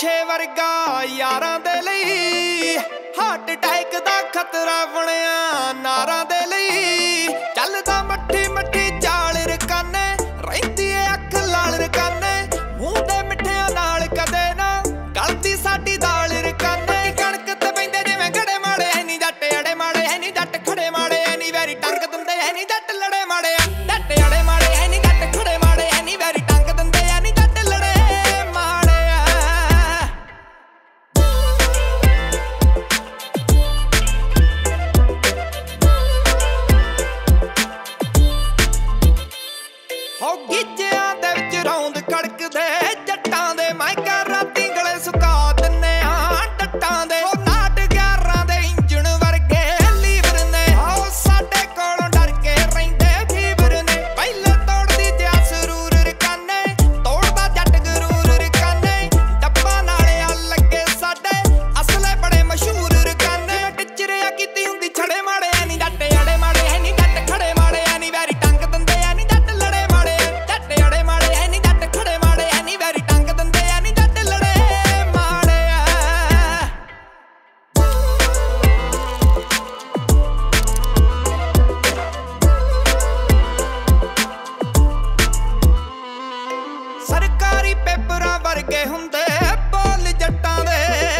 ਪਿੱਛੇ ਵਰਗਾ ਯਾਰਾਂ ਦੇ ਲਈ। ਹਾਰਟ ਅਟੈਕ ਦਾ ਖਤਰਾ ਬਣਿਆ ਨਾਰਾਂ ਦੇ ਲਈ। ਚੱਲਦਾ ਮੱਠੀ ਮੱਠੀ ਚਾਲ ਰਕਾਨੇ ਰਹਿੰਦੀ ਏ ਅੱਖ ਲਾਲ ਰਕਾਨੇ। ਮੂੰਹ ਤੇ ਮਿੱਠਿਆਂ ਨਾਲ ਕਦੇ ਨਾ ਗਲਤੀ ਸਾਡੀ ਦਾਲ ਰਕਾਨੇ। ਕਣਕ ਤੇ ਪੈਂਦੇ ਜਿਵੇਂ ਘੜੇ ਮਾਲੇ ਨਹੀਂ ਜੱਟ ਅੜੇ ਮਾਲੇ ਨਹੀਂ ਜੱਟ ਖੜੇ ਮਾਲੇ ਨਹੀਂ ਵੈਰੀ ਟੰਗ ਦਿੰਦੇ ਨਹੀਂ ਜੱਟ get down. ਵਰਗੇ ਹੁੰਦੇ ਬੋਲ ਜੱਟਾਂ ਦੇ।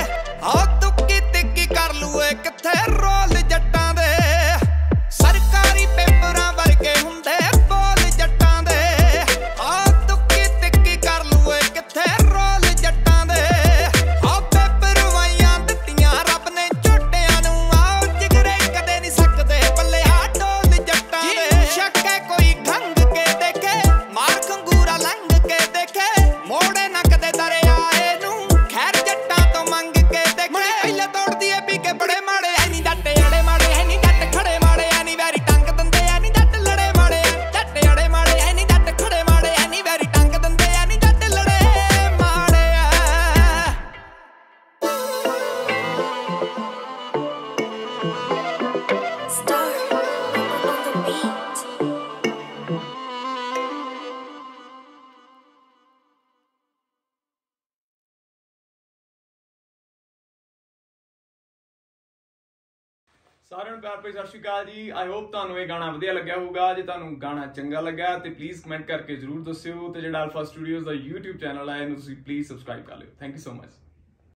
ਸਾਰਿਆਂ ਨੂੰ ਪਿਆਰ ਭਰੀ ਸਤਿ ਸ਼੍ਰੀ ਅਕਾਲ ਜੀ। ਆਈ ਹੋਪ ਤੁਹਾਨੂੰ ਇਹ ਗਾਣਾ ਵਧੀਆ ਲੱਗਿਆ ਹੋਊਗਾ। ਜੇ ਤੁਹਾਨੂੰ ਗਾਣਾ ਚੰਗਾ ਲੱਗਿਆ ਤੇ ਪਲੀਜ਼ ਕਮੈਂਟ ਕਰਕੇ ਜਰੂਰ ਦੱਸਿਓ ਤੇ ਜਿਹੜਾ ਅਲਫਾ ਸਟੂਡੀਓਜ਼ ਦਾ YouTube ਚੈਨਲ ਹੈ ਇਹਨੂੰ ਤੁਸੀਂ ਪਲੀਜ਼ ਸਬਸਕ੍ਰਾਈਬ ਕਰ ਲਿਓ। Thank you so much